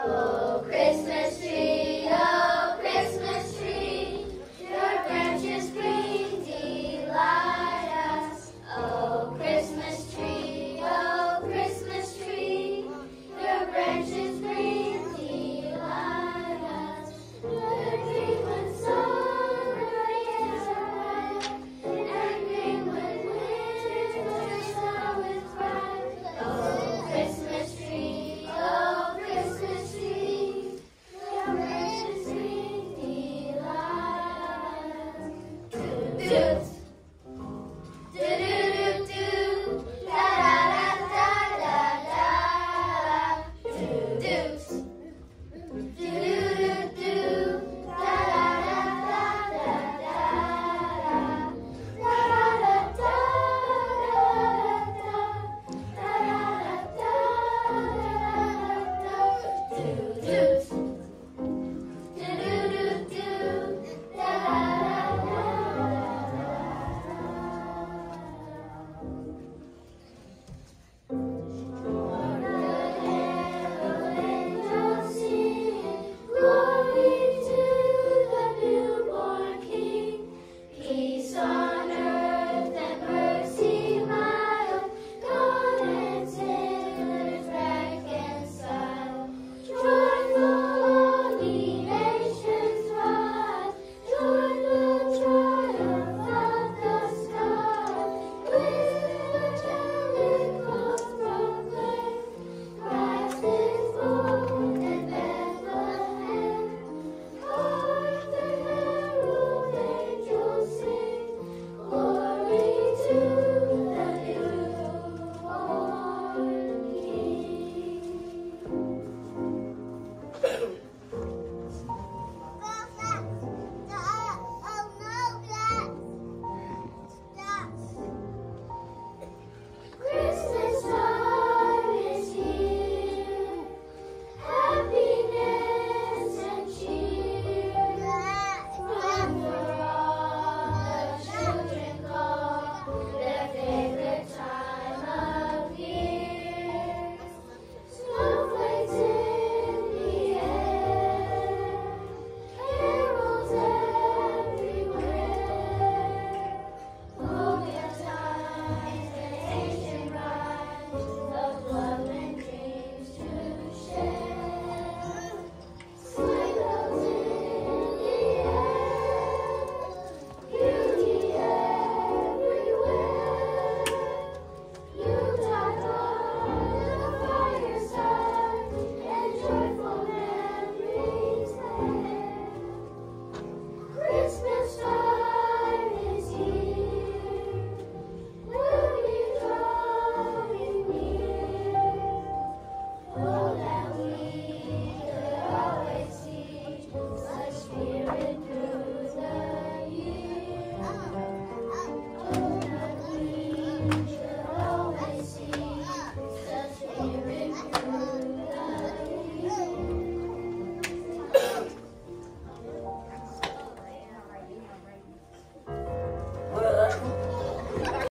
Hello Egypt.